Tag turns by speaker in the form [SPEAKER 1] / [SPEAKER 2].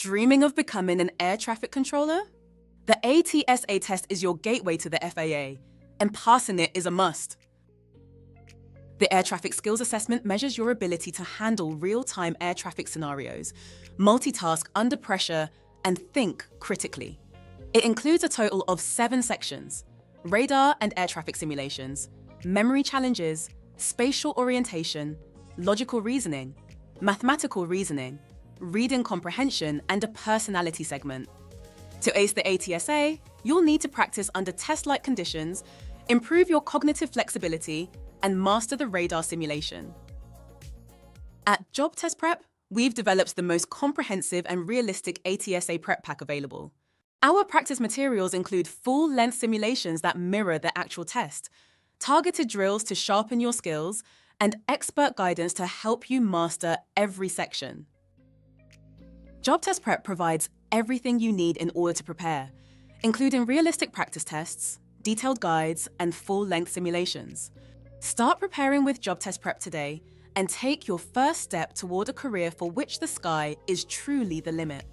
[SPEAKER 1] Dreaming of becoming an air traffic controller? The ATSA test is your gateway to the FAA, and passing it is a must. The Air Traffic Skills Assessment measures your ability to handle real time air traffic scenarios, multitask under pressure, and think critically. It includes a total of seven sections radar and air traffic simulations, memory challenges, spatial orientation, logical reasoning, mathematical reasoning, reading comprehension, and a personality segment. To ace the ATSA, you'll need to practice under test like conditions, improve your cognitive flexibility, and master the radar simulation. At Job Test Prep, we've developed the most comprehensive and realistic ATSA prep pack available. Our practice materials include full length simulations that mirror the actual test, targeted drills to sharpen your skills, and expert guidance to help you master every section. Job Test Prep provides everything you need in order to prepare, including realistic practice tests, detailed guides, and full length simulations. Start preparing with Job Test Prep today and take your first step toward a career for which the sky is truly the limit.